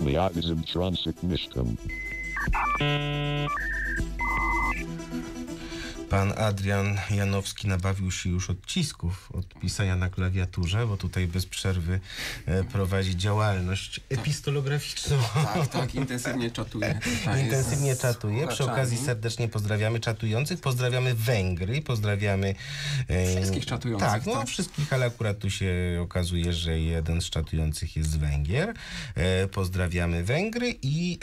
Liadism transit nishtam. Pan Adrian Janowski nabawił się już odcisków od pisania na klawiaturze, bo tutaj bez przerwy e, prowadzi działalność epistolograficzną. Tak, tak, intensywnie czatuje. Intensywnie czatuje. Przy okazji serdecznie pozdrawiamy czatujących, pozdrawiamy Węgry, pozdrawiamy... e, Wszystkich czatujących, Tak, no tak. wszystkich, ale akurat tu się okazuje, że jeden z czatujących jest z Węgier. E, pozdrawiamy Węgry i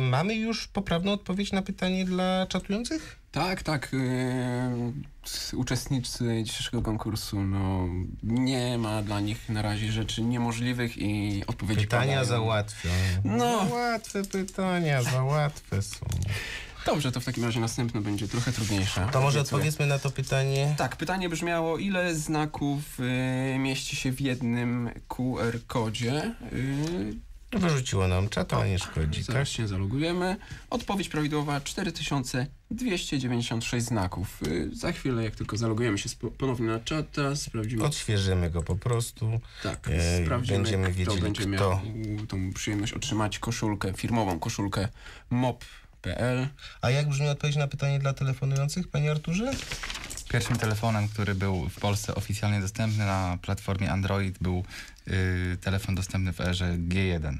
mamy już poprawną odpowiedź na pytanie dla czatujących? Tak, tak. Yy, uczestnicy dzisiejszego konkursu, no nie ma dla nich na razie rzeczy niemożliwych i odpowiedzi Pytania padają. za łatwe. No. Za łatwe pytania, za łatwe są. Dobrze, to w takim razie następne będzie trochę trudniejsze. To może odpowiedzmy na to pytanie. Tak, pytanie brzmiało, ile znaków y, mieści się w jednym QR-kodzie? Y, Wyrzuciło nam czat, ale nie szkodzi, tak? Zaraz się zalogujemy. Odpowiedź prawidłowa 4296 znaków. Y, za chwilę, jak tylko zalogujemy się ponownie na czata, sprawdzimy. Odświeżymy go po prostu. tak, e, sprawdzimy, będziemy kto wiedzieli, będzie kto. miał tą przyjemność otrzymać koszulkę, firmową koszulkę A jak brzmi odpowiedź na pytanie dla telefonujących, panie Arturze? Pierwszym telefonem, który był w Polsce oficjalnie dostępny na platformie Android był y, telefon dostępny w erze G1.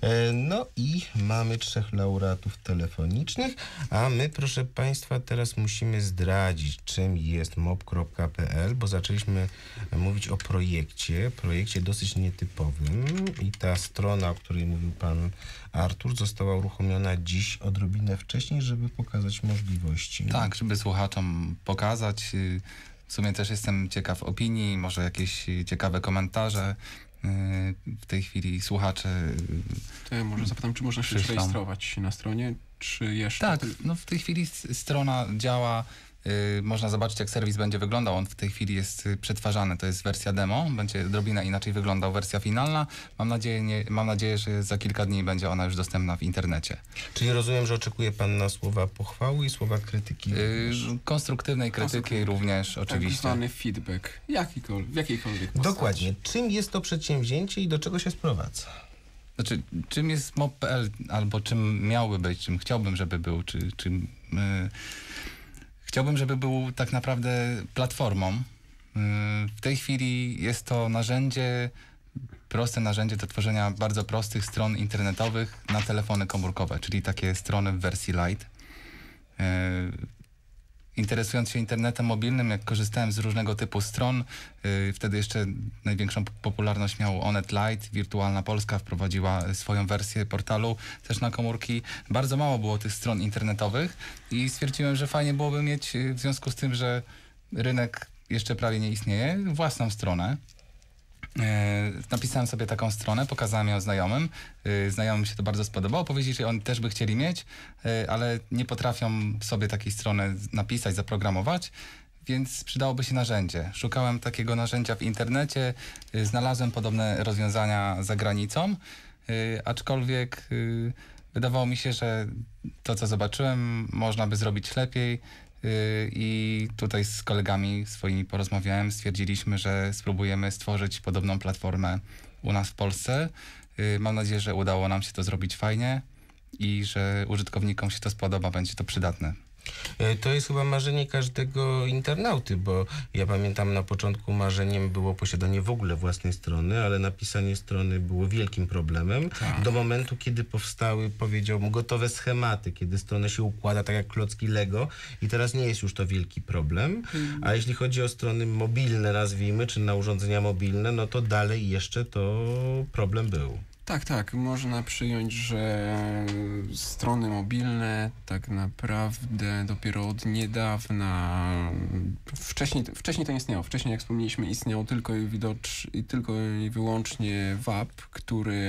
E, No i mamy trzech laureatów telefonicznych, a my, proszę Państwa, teraz musimy zdradzić, czym jest mob.pl, bo zaczęliśmy mówić o projekcie, projekcie dosyć nietypowym i ta strona, o której mówił Pan Artur, została uruchomiona dziś odrobinę wcześniej, żeby pokazać możliwości. Tak, żeby słuchaczom pokazać. y, W sumie też jestem ciekaw opinii, może jakieś ciekawe komentarze. Y, W tej chwili słuchacze. y, To ja może zapytam, czy można się Przyszłam. rejestrować na stronie, czy jeszcze... Tak, no w tej chwili strona działa. Y, Można zobaczyć, jak serwis będzie wyglądał. On w tej chwili jest y, przetwarzany. To jest wersja demo. Będzie odrobinę inaczej wyglądał wersja finalna. Mam nadzieję, nie, mam nadzieję, że za kilka dni będzie ona już dostępna w internecie. Czyli rozumiem, że oczekuje Pan na słowa pochwały i słowa krytyki. Y, również. konstruktywnej krytyki również, Tak oczywiście. zwany feedback, jakikolwiek, w jakiejkolwiek postaci. Dokładnie. Czym jest to przedsięwzięcie i do czego się sprowadza? Znaczy, czym jest mob.pl, albo czym miałby być, czym chciałbym, żeby był, czy czym... y, chciałbym, żeby był tak naprawdę platformą. Y, w tej chwili jest to narzędzie, proste narzędzie do tworzenia bardzo prostych stron internetowych na telefony komórkowe, czyli takie strony w wersji light. Y, interesując się internetem mobilnym, jak korzystałem z różnego typu stron, yy, wtedy jeszcze największą popularność miał Onet Lite, Wirtualna Polska wprowadziła swoją wersję portalu też na komórki. Bardzo mało było tych stron internetowych i stwierdziłem, że fajnie byłoby mieć yy, w związku z tym, że rynek jeszcze prawie nie istnieje, własną stronę. E, napisałem sobie taką stronę, pokazałem ją znajomym. E, znajomym się to bardzo spodobało. Powiedzieli, że oni też by chcieli mieć, e, ale nie potrafią sobie takiej strony napisać, zaprogramować, więc przydałoby się narzędzie. Szukałem takiego narzędzia w internecie, znalazłem podobne rozwiązania za granicą, aczkolwiek wydawało mi się, że to, co zobaczyłem, można by zrobić lepiej. Yy, I tutaj z kolegami swoimi porozmawiałem, stwierdziliśmy, że spróbujemy stworzyć podobną platformę u nas w Polsce. Yy, Mam nadzieję, że udało nam się to zrobić fajnie i że użytkownikom się to spodoba, będzie to przydatne. E, To jest chyba marzenie każdego internauty, bo ja pamiętam na początku marzeniem było posiadanie w ogóle własnej strony, ale napisanie strony było wielkim problemem. Do momentu, kiedy powstały, powiedziałbym, gotowe schematy, kiedy stronę się układa tak jak klocki Lego i teraz nie jest już to wielki problem. A jeśli chodzi o strony mobilne, nazwijmy, czy na urządzenia mobilne, no to dalej jeszcze to problem był. Tak, tak. Można przyjąć, że strony mobilne tak naprawdę dopiero od niedawna. Wcześniej, wcześniej to nie istniało. Wcześniej, jak wspomnieliśmy, istniał tylko i, widocz, i tylko i wyłącznie WAP, który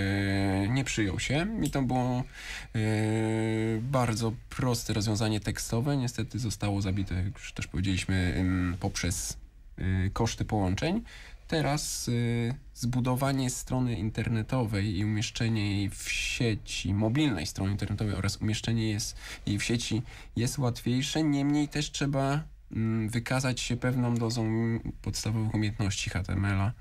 nie przyjął się. I to było e, bardzo proste rozwiązanie tekstowe. Niestety zostało zabite, jak już też powiedzieliśmy, em, poprzez e, koszty połączeń. Teraz y, zbudowanie strony internetowej i umieszczenie jej w sieci, mobilnej strony internetowej oraz umieszczenie jest, jej w sieci jest łatwiejsze, niemniej też trzeba mm, wykazać się pewną dozą podstawowych umiejętności HTML-a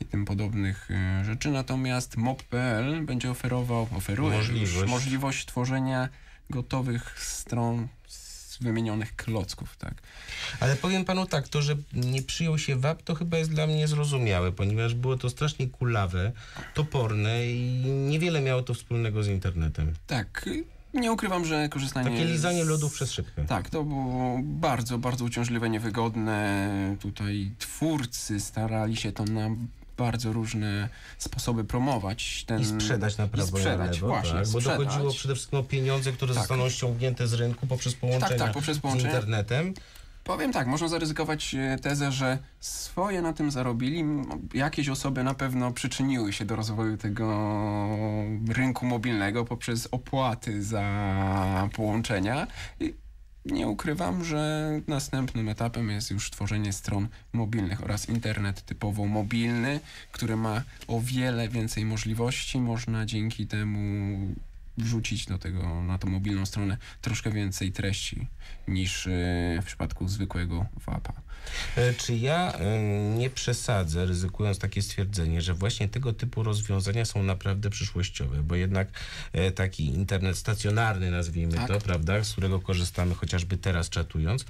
i tym podobnych y, rzeczy. Natomiast mob.pl będzie oferował, oferuje możliwość, możliwość tworzenia gotowych stron z wymienionych klocków, tak. Ale powiem panu tak, to, że nie przyjął się WAP, to chyba jest dla mnie zrozumiałe, ponieważ było to strasznie kulawe, toporne i niewiele miało to wspólnego z internetem. Tak, nie ukrywam, że korzystanie Takie lizanie z- lodów przez szybkę. Tak, to było bardzo, bardzo uciążliwe, niewygodne. Tutaj twórcy starali się to na bardzo różne sposoby promować. Ten... I sprzedać na prawo I sprzedać, na lewo, właśnie, tak? Bo sprzedać. dochodziło przede wszystkim o pieniądze, które Tak. zostaną ściągnięte z rynku poprzez połączenia tak, poprzez z połączenia. internetem. Powiem tak, można zaryzykować e, tezę, że swoje na tym zarobili. Jakieś osoby na pewno przyczyniły się do rozwoju tego rynku mobilnego poprzez opłaty za połączenia. I nie ukrywam, że następnym etapem jest już tworzenie stron mobilnych oraz internet typowo mobilny, który ma o wiele więcej możliwości. Można dzięki temu wrzucić do tego, na tą mobilną stronę troszkę więcej treści niż e, w przypadku zwykłego WAP-a. E, Czy ja e, nie przesadzę, ryzykując takie stwierdzenie, że właśnie tego typu rozwiązania są naprawdę przyszłościowe, bo jednak e, taki internet stacjonarny, nazwijmy Tak. to, prawda, z którego korzystamy chociażby teraz czatując,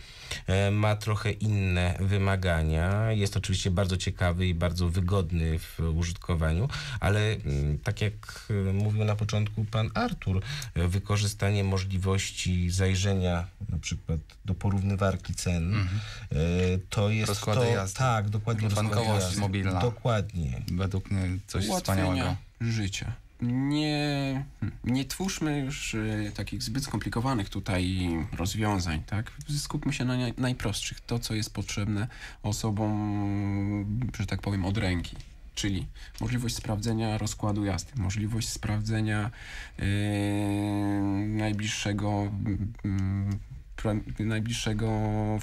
ma trochę inne wymagania. Jest oczywiście bardzo ciekawy i bardzo wygodny w użytkowaniu, ale mm, tak jak mówił na początku pan Artur, wykorzystanie możliwości zajrzenia na przykład do porównywarki cen, e, to jest Rozkłady to, jazdy. tak, dokładnie Bankowość jazdy. mobilna. Dokładnie. Według mnie coś Ułatwienia wspaniałego. życia. Nie, nie twórzmy już e, takich zbyt skomplikowanych tutaj rozwiązań, tak? Skupmy się na naj- najprostszych, to co jest potrzebne osobom, że tak powiem, od ręki. Czyli możliwość sprawdzenia rozkładu jazdy, możliwość sprawdzenia e, najbliższego mm, pra- najbliższego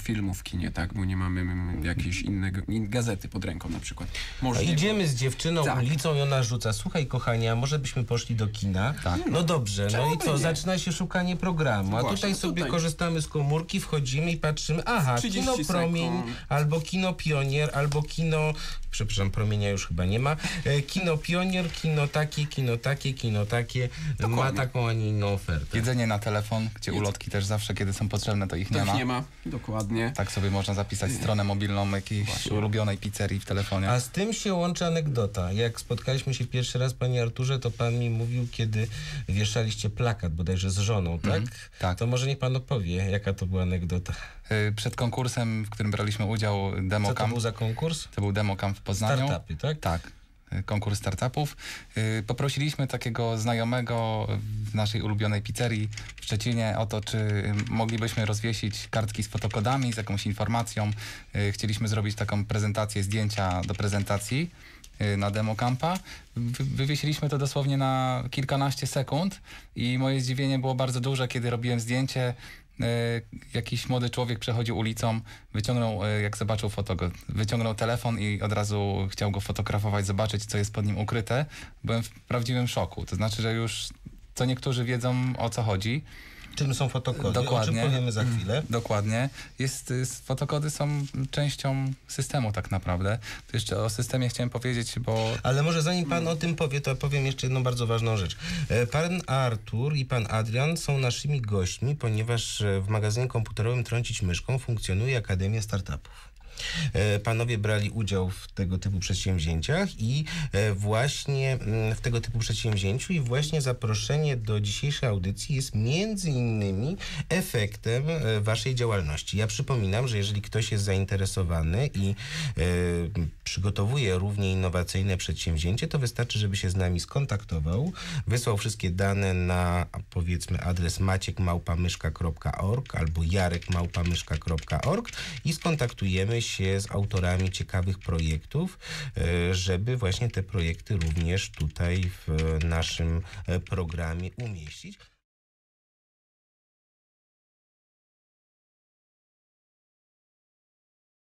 filmu w kinie, tak? Bo nie mamy jakiejś innego, in, gazety pod ręką na przykład. Możliwe- idziemy z dziewczyną Tak. ulicą i ona rzuca, słuchaj kochania, może byśmy poszli do kina? Tak. No dobrze, no Czemu i by co, nie? zaczyna się szukanie programu, a Właśnie, tutaj sobie tutaj. korzystamy z komórki, wchodzimy i patrzymy, aha, 30 kino Promień, sekund. albo kino Pionier, albo kino, przepraszam, Promienia już chyba nie ma, e, kino Pionier, kino takie, kino takie, kino takie, ma Dokładnie. taką, a nie inną ofertę. Jedzenie na telefon, gdzie ulotki też zawsze, kiedy są potrzebne, to ich nie Tak ma. nie ma, dokładnie. Tak sobie można zapisać stronę mobilną jakiejś ulubionej pizzerii w telefonie. A z tym się łączy anegdota. Jak spotkaliśmy się pierwszy raz, panie Arturze, to pan mi mówił, kiedy wieszaliście plakat bodajże z żoną, tak? tak. To może niech pan opowie, jaka to była anegdota. Y, Przed konkursem, w którym braliśmy udział, Co Demo to Camp, był za konkurs? to był Demo Camp w Poznaniu. Startupy, tak? Tak, y, konkurs startupów. Y, Poprosiliśmy takiego znajomego w naszej ulubionej pizzerii w Szczecinie o to, czy y, moglibyśmy rozwiesić kartki z fotokodami, z jakąś informacją. Y, Chcieliśmy zrobić taką prezentację, zdjęcia do prezentacji y, na demo campa. Wy- Wywiesiliśmy to dosłownie na kilkanaście sekund i moje zdziwienie było bardzo duże, kiedy robiłem zdjęcie. Y, Jakiś młody człowiek przechodził ulicą, wyciągnął, y, jak zobaczył fotogo, wyciągnął telefon i od razu chciał go fotografować, zobaczyć, co jest pod nim ukryte. Byłem w prawdziwym szoku. To znaczy, że już co niektórzy wiedzą, o co chodzi. Czym są fotokody? Dokładnie. O czym powiemy za chwilę. Dokładnie. Jest, s- fotokody są częścią systemu tak naprawdę. To jeszcze o systemie chciałem powiedzieć, bo Ale może zanim pan o tym powie, to powiem jeszcze jedną bardzo ważną rzecz. E, Pan Artur i pan Adrian są naszymi gośćmi, ponieważ e, w magazynie komputerowym Trącić Myszką funkcjonuje Akademia Startupów. E, Panowie brali udział w tego typu przedsięwzięciach i e, właśnie mm, w tego typu przedsięwzięciu i właśnie zaproszenie do dzisiejszej audycji jest między innymi efektem e, waszej działalności. Ja przypominam, że jeżeli ktoś jest zainteresowany i przygotowuje równie innowacyjne przedsięwzięcie, to wystarczy, żeby się z nami skontaktował, wysłał wszystkie dane na powiedzmy adres maciekmałpamyszka.org albo jarekmałpamyszka.org i skontaktujemy się z autorami ciekawych projektów, e, żeby właśnie te projekty również tutaj w naszym e, programie umieścić.